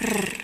Rrr.